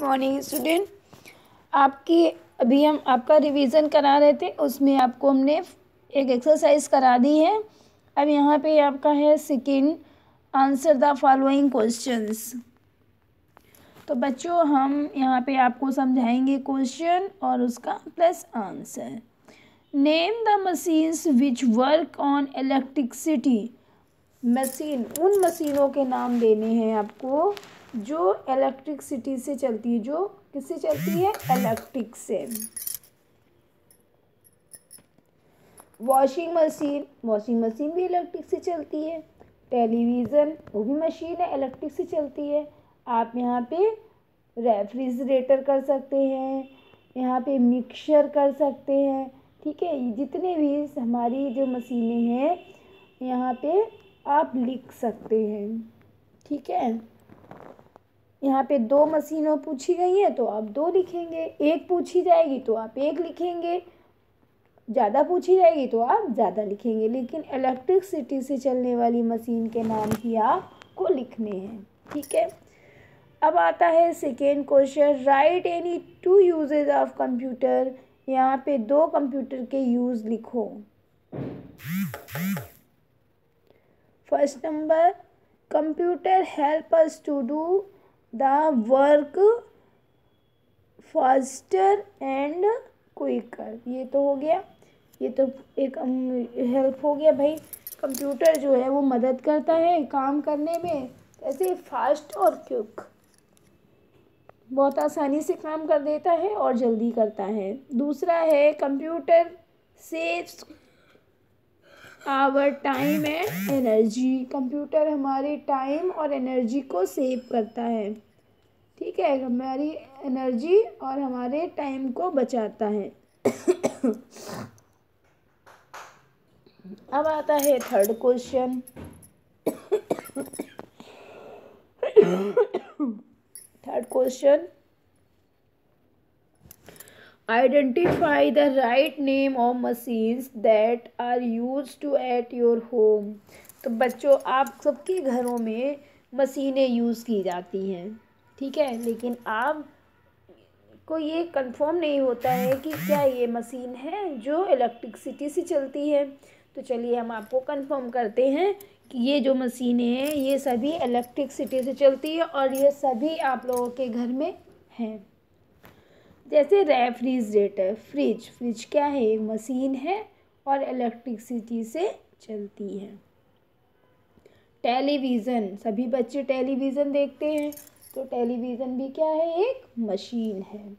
Morning student आपकी, अभी हम आपका रिवीजन करा रहे थे, उसमें आपको हमने एक एक्सरसाइज करा दी है। अब यहाँ पे आपका है second answer the following questions तो बच्चों, हम यहाँ पे आपको समझाएँगे क्वेश्चन और उसका plus answer name the machines which work on electricity machine उन मशीनों के नाम देने हैं आपको। जो इलेक्ट्रिसिटी से चलती है, जो किससे चलती है? इलेक्ट्रिक से। वॉशिंग मशीन वॉशिंग मशीन भी इलेक्ट्रिक से चलती है। टेलीविज़न वो भी मशीन है इलेक्ट्रिक से चलती है। आप यहाँ पे रेफ्रिजरेटर कर सकते हैं, यहाँ पे मिक्सर कर सकते हैं। ठीक है जितने भी हमारी जो मशीनें हैं, यहाँ पे आप लिख सकते हैं। ठीक है? यहाँ पे दो मशीनों पूछी गई है तो आप दो लिखेंगे। एक पूछी जाएगी तो आप एक लिखेंगे। ज़्यादा पूछी जाएगी तो आप ज़्यादा लिखेंगे। लेकिन इलेक्ट्रिसिटी से चलने वाली मशीन के नाम ही आपको लिखने हैं। ठीक है? अब आता है second question write any two uses of computer यहाँ पे दो कंप्यूटर के यूज़ लिखो। First number computer help us to do the work faster and quicker. ये तो हो गया। ये तो एक हेल्प हो गया भाई। कंप्यूटर जो है वो मदद करता है काम करने में। ऐसे फास्ट और क्विक। बहुत आसानी से काम कर देता है और जल्दी करता है। दूसरा है computer saves our time and energy computer हमारे टाइम और एनर्जी को सेव करता है। ठीक है, हमारी एनर्जी और हमारे टाइम को बचाता है। अब आता है third question third question identify the right name of machines that are use to at your home तो बच्चों, आप सबके घरों में मशीनें यूज़ की जाती हैं, ठीक है? लेकिन आप, को ये कंफर्म नहीं होता है कि क्या ये मशीन है जो इलेक्ट्रिसिटी से चलती है। तो चलिए हम आपको कंफर्म करते हैं कि ये जो मशीनें हैं, ये सभी इलेक्ट्रिसिटी से चलती है और ये सभी आप लोगों के घर में हैं। जैसे रेफ्रिजरेटर, फ्रिज। फ्रिज क्या है? एक मशीन है और इलेक्ट्रिसिटी से चलती है। टेलीविज़न। सभी बच्चे टेलीविज़न देखते हैं। तो टेलीविज़न भी क्या है? एक मशीन है।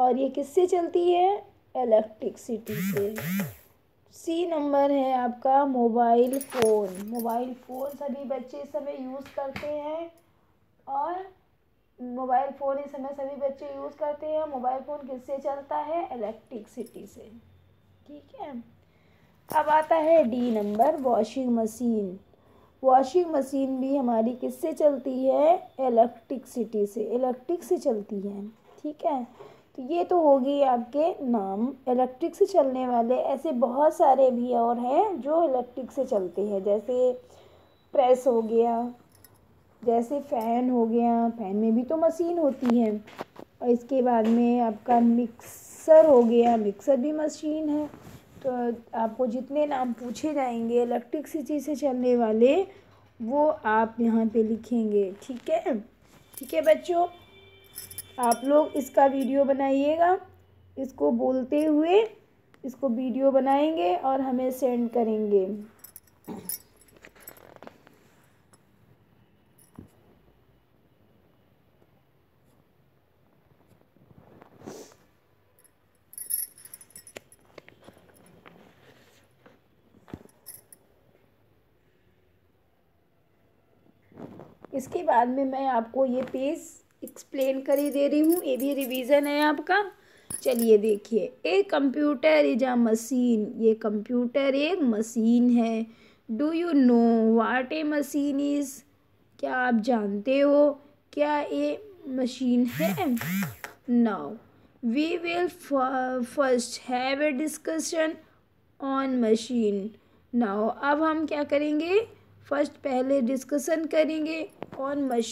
और ये किससे चलती है? इलेक्ट्रिसिटी से। सी नंबर है आपका मोबाइल फ़ोन। मोबाइल फ़ोन सभी बच्चे इस समय यूज़ करते हैं और मोबाइल फ़ोन इस समय सभी बच्चे यूज़ करते हैं। मोबाइल फ़ोन किससे चलता है? इलेक्ट्रिसिटी से। ठीक है? अब आता है D number, washing machine. Washing machine भी हमारी किससे चलती है? इलेक्ट्रिसिटी से। इलेक्ट्रिक से चलती है। ठीक है? तो ये तो होगी आपके नाम। इलेक्ट्रिक से चलने वाले ऐसे बहुत सारे भी और हैं जो इलेक्ट्रिक से चलते हैं। जैसे प्रेस हो गया जैसे फ़ैन हो गया, फ़ैन में भी तो मशीन होती है। और इसके बाद में आपका मिक्सर हो गया, मिक्सर भी मशीन है। तो आपको जितने नाम पूछे जाएँगे, इलेक्ट्रिसिटी से चलने वाले, वो आप यहाँ पे लिखेंगे, ठीक है? ठीक है बच्चों, आप लोग इसका वीडियो बनाइएगा। इसको बोलते हुए इसको वीडियो बनाएँगे और हमें सेंड करेंगे। इसके बाद में मैं आपको ये पेज एक्सप्लेन कर दे रही हूँ। ये भी रिवीजन है आपका। चलिए देखिए। A computer is a machine ये कंप्यूटर एक मशीन है। Do you know what a machine is क्या आप जानते हो क्या ये मशीन है? Now we will first have a discussion on machine now अब हम क्या करेंगे? फ़र्स्ट पहले डिस्कशन करेंगे ऑन मश,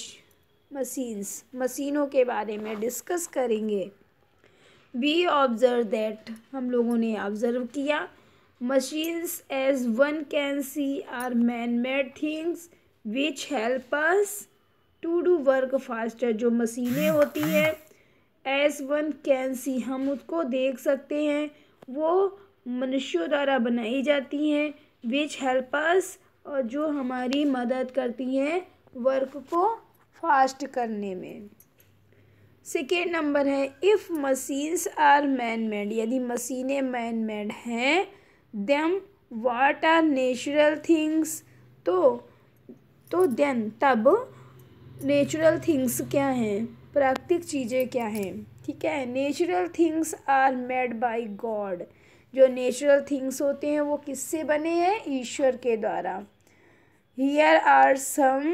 मशीन्स, मशीनों के बारे में डिस्कस करेंगे। वी ऑब्ज़र्व दैट हम लोगों ने ऑब्ज़र्व किया machines as one can see are man made things which help us to do work faster जो मशीनें होती हैं एज वन कैन सी हम उसको देख सकते हैं, वो मनुष्यों द्वारा बनाई जाती हैं विच हेल्प अस और जो हमारी मदद करती हैं वर्क को फास्ट करने में। सेकेंड नंबर है if machines are man made यदि मशीनें मैन मेड हैं them what are natural things तो तो देन तब नेचुरल थिंग्स क्या हैं? प्राकृतिक चीज़ें क्या हैं? ठीक है? Natural things are made by God जो नेचुरल थिंग्स होते हैं, वो किससे बने हैं? ईश्वर के द्वारा। Here are some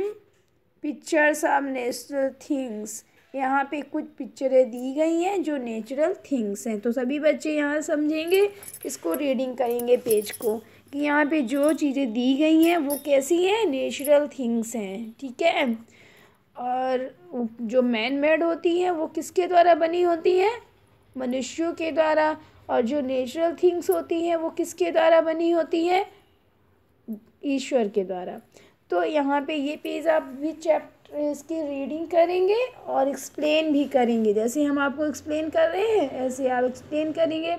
pictures of natural things यहाँ पे कुछ पिक्चरें दी गई हैं जो नेचुरल थिंग्स हैं। तो सभी बच्चे यहाँ समझेंगे, इसको रीडिंग करेंगे पेज को कि यहाँ पे जो चीज़ें दी गई हैं, वो कैसी हैं? नेचुरल थिंग्स हैं, ठीक है? और जो मैन मेड होती हैं, वो किसके द्वारा बनी होती हैं? मनुष्यों के द्वारा। और जो नेचुरल थिंग्स होती हैं, वो किसके द्वारा बनी होती हैं? ईश्वर के द्वारा। तो यहाँ पे ये पेज आप भी चैप्टर इसकी रीडिंग करेंगे और एक्सप्लेन भी करेंगे। जैसे हम आपको एक्सप्लेन कर रहे हैं, ऐसे आप एक्सप्लेन करेंगे।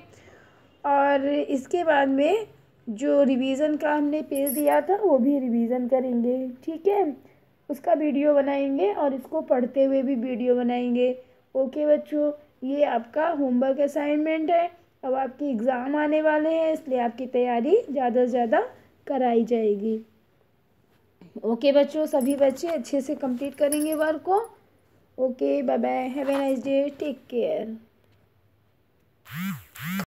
और इसके बाद में जो रिवीजन का हमने पेज दिया था, वो भी रिवीजन करेंगे, ठीक है? उसका वीडियो बनाएँगे और इसको पढ़ते हुए भी वीडियो बनाएँगे। ओके बच्चों, ये आपका होमवर्क असाइनमेंट है। अब आपकी एग्ज़ाम आने वाले हैं, इसलिए आपकी तैयारी ज़्यादा से ज़्यादा कराई जाएगी। ओके बच्चों, सभी बच्चे अच्छे से कंप्लीट करेंगे वर्क को। Okay bye bye have a nice day take care